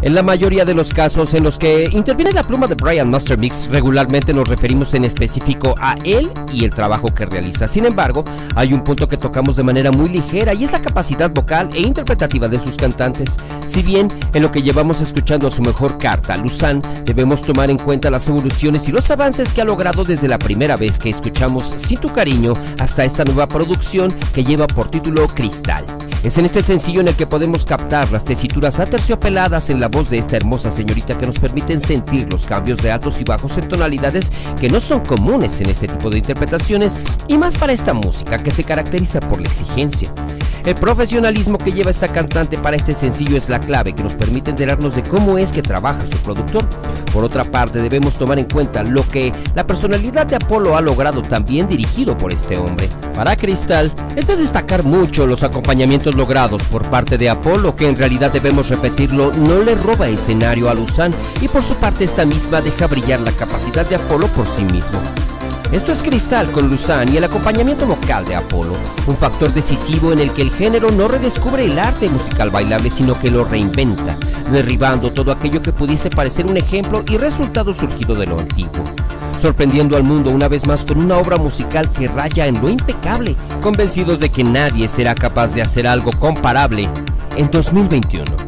En la mayoría de los casos en los que interviene la pluma de Brian Master Mix, regularmente nos referimos en específico a él y el trabajo que realiza. Sin embargo, hay un punto que tocamos de manera muy ligera y es la capacidad vocal e interpretativa de sus cantantes. Si bien en lo que llevamos escuchando a su mejor carta, Luzán, debemos tomar en cuenta las evoluciones y los avances que ha logrado desde la primera vez que escuchamos Sin tu cariño hasta esta nueva producción que lleva por título Cristal. Es en este sencillo en el que podemos captar las tesituras aterciopeladas en la voz de esta hermosa señorita que nos permiten sentir los cambios de altos y bajos en tonalidades que no son comunes en este tipo de interpretaciones y más para esta música que se caracteriza por la exigencia. El profesionalismo que lleva esta cantante para este sencillo es la clave que nos permite enterarnos de cómo es que trabaja su productor. Por otra parte, debemos tomar en cuenta lo que la personalidad de Apolo ha logrado también dirigido por este hombre. Para Cristal, es de destacar mucho los acompañamientos logrados por parte de Apolo, que en realidad debemos repetirlo, no le roba escenario a Luzán y por su parte esta misma deja brillar la capacidad de Apolo por sí mismo. Esto es Cristal con Luzán y el acompañamiento vocal de Apolo, un factor decisivo en el que el género no redescubre el arte musical bailable, sino que lo reinventa, derribando todo aquello que pudiese parecer un ejemplo y resultado surgido de lo antiguo sorprendiendo al mundo una vez más con una obra musical que raya en lo impecable, convencidos de que nadie será capaz de hacer algo comparable en 2021.